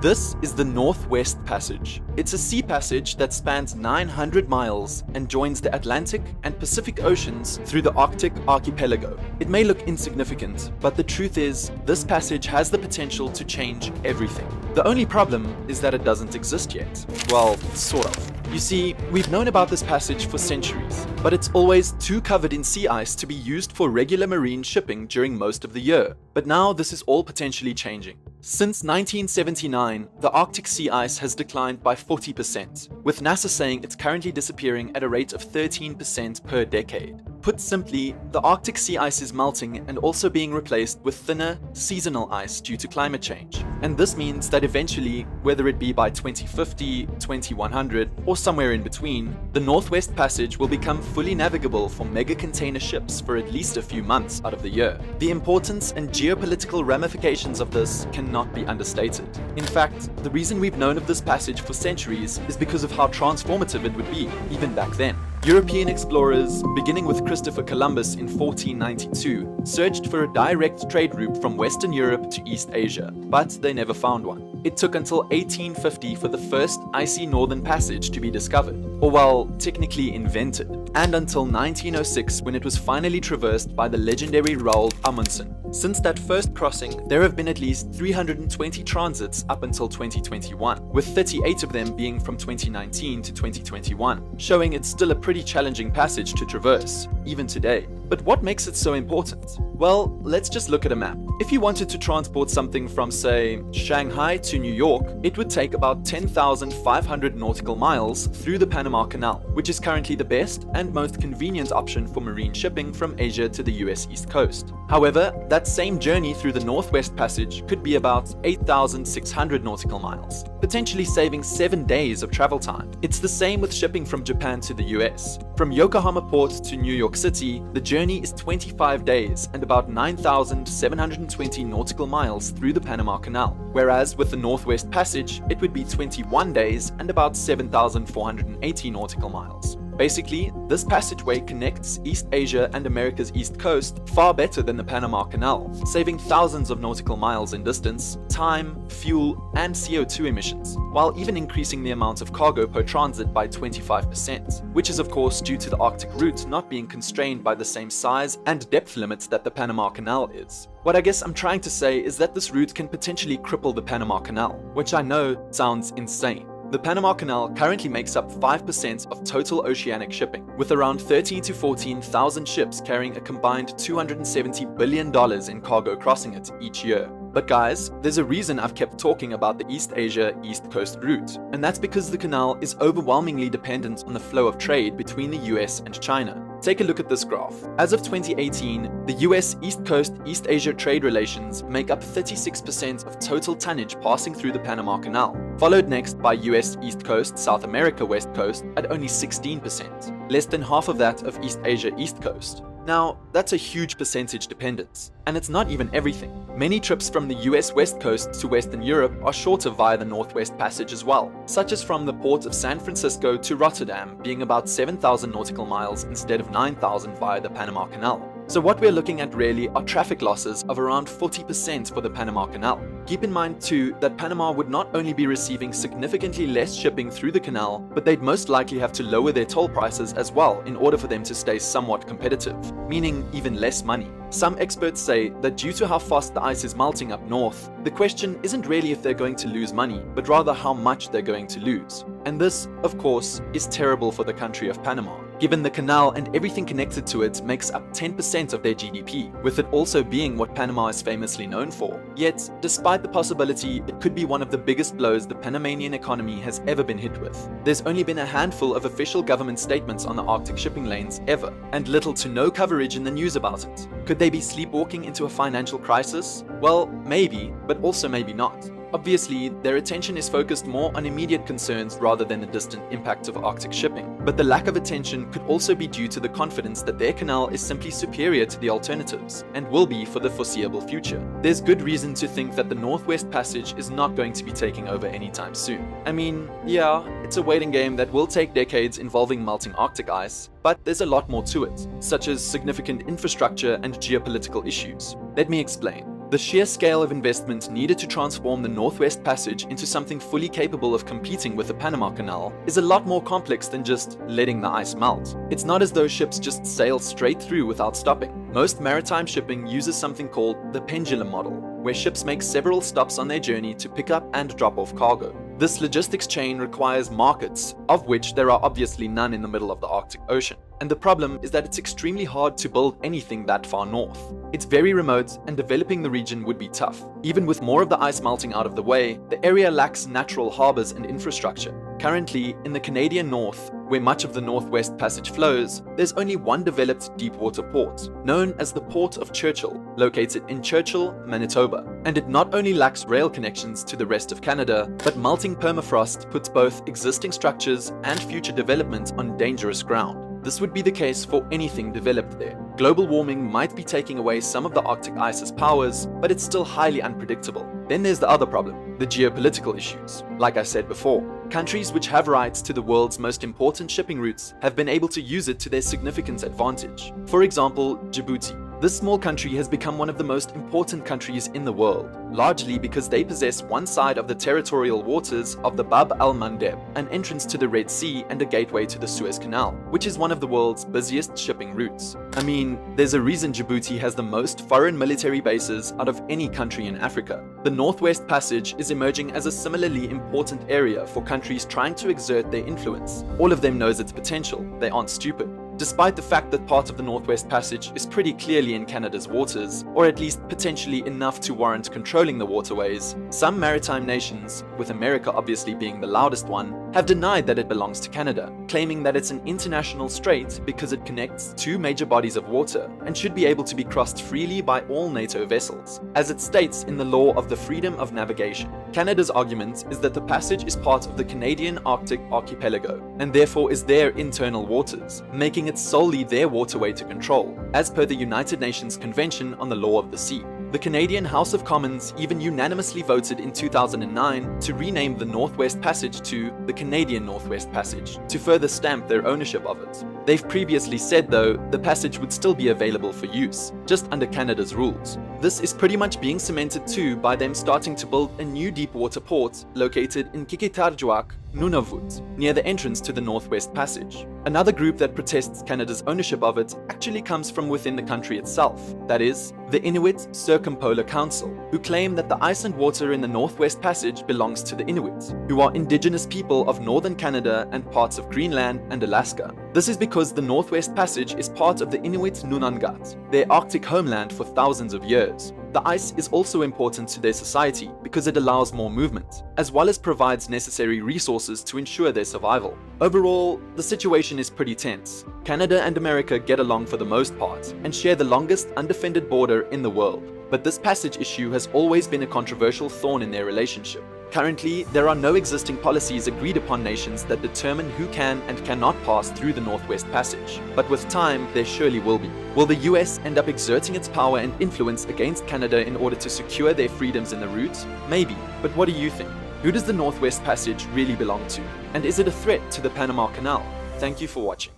This is the Northwest Passage. It's a sea passage that spans 900 miles and joins the Atlantic and Pacific Oceans through the Arctic archipelago. It may look insignificant, but the truth is, this passage has the potential to change everything. The only problem is that it doesn't exist yet. Well, sort of. You see, we've known about this passage for centuries, but it's always too covered in sea ice to be used for regular marine shipping during most of the year. But now this is all potentially changing. Since 1979, the Arctic sea ice has declined by 40%, with NASA saying it's currently disappearing at a rate of 13% per decade. Put simply, the Arctic sea ice is melting and also being replaced with thinner, seasonal ice due to climate change. And this means that eventually, whether it be by 2050, 2100, or somewhere in between, the Northwest Passage will become fully navigable for mega container ships for at least a few months out of the year. The importance and geopolitical ramifications of this cannot be understated. In fact, the reason we've known of this passage for centuries is because of how transformative it would be, even back then. European explorers, beginning with Christopher Columbus in 1492, searched for a direct trade route from Western Europe to East Asia, but they never found one. It took until 1850 for the first icy northern passage to be discovered, or well, technically invented, and until 1906 when it was finally traversed by the legendary Roald Amundsen. Since that first crossing, there have been at least 320 transits up until 2021, with 38 of them being from 2019 to 2021, showing it's still a pretty challenging passage to traverse, even today. But what makes it so important? Well, let's just look at a map. If you wanted to transport something from, say, Shanghai to New York, it would take about 10,500 nautical miles through the Panama Canal, which is currently the best and most convenient option for marine shipping from Asia to the US East Coast. However, that same journey through the Northwest Passage could be about 8,600 nautical miles, potentially saving 7 days of travel time. It's the same with shipping from Japan to the US. From Yokohama Port to New York City, the journey is 25 days and about 9,720 nautical miles through the Panama Canal, whereas with the Northwest Passage, it would be 21 days and about 7,480 nautical miles. Basically, this passageway connects East Asia and America's east coast far better than the Panama Canal, saving thousands of nautical miles in distance, time, fuel, and CO2 emissions, while even increasing the amount of cargo per transit by 25%, which is of course due to the Arctic route not being constrained by the same size and depth limits that the Panama Canal is. What I guess I'm trying to say is that this route can potentially cripple the Panama Canal, which I know sounds insane. The Panama Canal currently makes up 5% of total oceanic shipping, with around 13 to 14,000 ships carrying a combined $270 billion in cargo crossing it each year. But guys, there's a reason I've kept talking about the East Asia East Coast route, and that's because the canal is overwhelmingly dependent on the flow of trade between the US and China. Take a look at this graph. As of 2018, the US East Coast East Asia trade relations make up 36% of total tonnage passing through the Panama Canal, followed next by US East Coast South America West Coast at only 16%, less than half of that of East Asia East Coast. Now, that's a huge percentage dependence, and it's not even everything. Many trips from the US West Coast to Western Europe are shorter via the Northwest Passage as well, such as from the port of San Francisco to Rotterdam being about 7,000 nautical miles instead of 9,000 via the Panama Canal. So what we're looking at really are traffic losses of around 40% for the Panama Canal. Keep in mind too that Panama would not only be receiving significantly less shipping through the canal, but they'd most likely have to lower their toll prices as well in order for them to stay somewhat competitive, meaning even less money. Some experts say that due to how fast the ice is melting up north, the question isn't really if they're going to lose money, but rather how much they're going to lose. And this, of course, is terrible for the country of Panama given the canal and everything connected to it makes up 10% of their GDP, with it also being what Panama is famously known for. Yet, despite the possibility it could be one of the biggest blows the Panamanian economy has ever been hit with, there's only been a handful of official government statements on the Arctic shipping lanes ever, and little to no coverage in the news about it. Could they be sleepwalking into a financial crisis? Well, maybe, but also maybe not. Obviously, their attention is focused more on immediate concerns rather than the distant impacts of Arctic shipping, but the lack of attention could also be due to the confidence that their canal is simply superior to the alternatives, and will be for the foreseeable future. There's good reason to think that the Northwest Passage is not going to be taking over anytime soon. I mean, yeah, it's a waiting game that will take decades involving melting Arctic ice, but there's a lot more to it, such as significant infrastructure and geopolitical issues. Let me explain. The sheer scale of investment needed to transform the Northwest Passage into something fully capable of competing with the Panama Canal is a lot more complex than just letting the ice melt. It's not as though ships just sail straight through without stopping. Most maritime shipping uses something called the pendulum model, where ships make several stops on their journey to pick up and drop off cargo. This logistics chain requires markets, of which there are obviously none in the middle of the Arctic Ocean. And the problem is that it's extremely hard to build anything that far north. It's very remote and developing the region would be tough. Even with more of the ice melting out of the way, the area lacks natural harbors and infrastructure. Currently, in the Canadian North, where much of the Northwest Passage flows, there's only one developed deepwater port, known as the Port of Churchill, located in Churchill, Manitoba. And it not only lacks rail connections to the rest of Canada, but melting permafrost puts both existing structures and future development on dangerous ground. This would be the case for anything developed there. Global warming might be taking away some of the Arctic ice's powers, but it's still highly unpredictable. Then there's the other problem, the geopolitical issues. Like I said before, countries which have rights to the world's most important shipping routes have been able to use it to their significant advantage. For example, Djibouti. This small country has become one of the most important countries in the world, largely because they possess one side of the territorial waters of the Bab al-Mandeb, an entrance to the Red Sea and a gateway to the Suez Canal, which is one of the world's busiest shipping routes. I mean, there's a reason Djibouti has the most foreign military bases out of any country in Africa. The Northwest Passage is emerging as a similarly important area for countries trying to exert their influence. All of them knows its potential, they aren't stupid. Despite the fact that part of the Northwest Passage is pretty clearly in Canada's waters, or at least potentially enough to warrant controlling the waterways, some maritime nations, with America obviously being the loudest one, have denied that it belongs to Canada, claiming that it's an international strait because it connects two major bodies of water and should be able to be crossed freely by all NATO vessels, as it states in the law of the freedom of navigation. Canada's argument is that the passage is part of the Canadian Arctic archipelago, and therefore is their internal waters, making it solely their waterway to control, as per the United Nations Convention on the Law of the Sea. The Canadian House of Commons even unanimously voted in 2009 to rename the Northwest Passage to the Canadian Northwest Passage, to further stamp their ownership of it. They've previously said, though, the passage would still be available for use, just under Canada's rules. This is pretty much being cemented too by them starting to build a new deepwater port located in Qikiqtarjuaq, Nunavut, near the entrance to the Northwest Passage. Another group that protests Canada's ownership of it actually comes from within the country itself, that is, the Inuit Circumpolar Council, who claim that the ice and water in the Northwest Passage belongs to the Inuit, who are indigenous people of northern Canada and parts of Greenland and Alaska. This is because the Northwest Passage is part of the Inuit Nunangat, their Arctic homeland for thousands of years. The ice is also important to their society because it allows more movement, as well as provides necessary resources to ensure their survival. Overall, the situation is pretty tense. Canada and America get along for the most part, and share the longest undefended border in the world. But this passage issue has always been a controversial thorn in their relationship. Currently, there are no existing policies agreed upon nations that determine who can and cannot pass through the Northwest Passage, but with time, there surely will be. Will the US end up exerting its power and influence against Canada in order to secure their freedoms in the route? Maybe, but what do you think? Who does the Northwest Passage really belong to? And is it a threat to the Panama Canal? Thank you for watching.